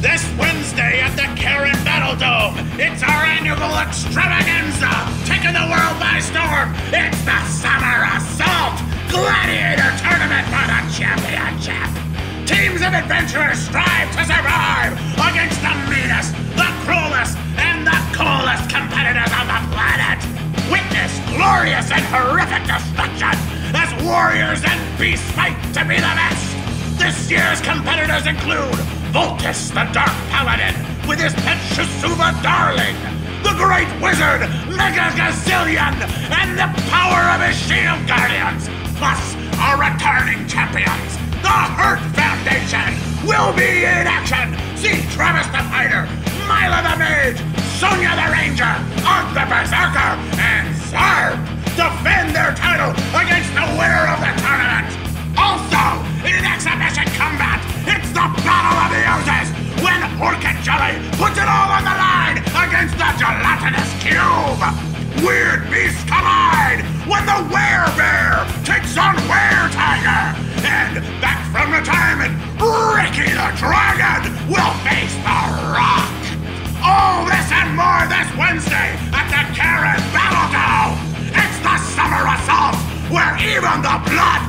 this Wednesday at the Karen Battle Dome. It's our annual extravaganza, taking the world by storm. It's the Summer Assault Gladiator Tournament for the championship. Teams of adventurers strive to survive against the meanest, the cruelest, and the coolest competitors on the planet. Witness glorious and horrific destruction as warriors and beasts fight to be the best. This year's competitors include Voltus the Dark Paladin with his pet Shisuba Darling, the Great Wizard Mega Gazillion, and the power of his Shield Guardians, plus our returning champions, the Hurt Foundation, will be in action. See Travis the Fighter, Mila the Mage, Sonya the Ranger, Art the Berserker, and Zarb defend their title against the winner puts it all on the line against the Gelatinous Cube. Weird beasts collide when the Werebear takes on Were Tiger. And back from retirement, Ricky the Dragon will face the Rock. All this and more this Wednesday at the Karen Battle Dome. It's the Summer Assault, where even the blood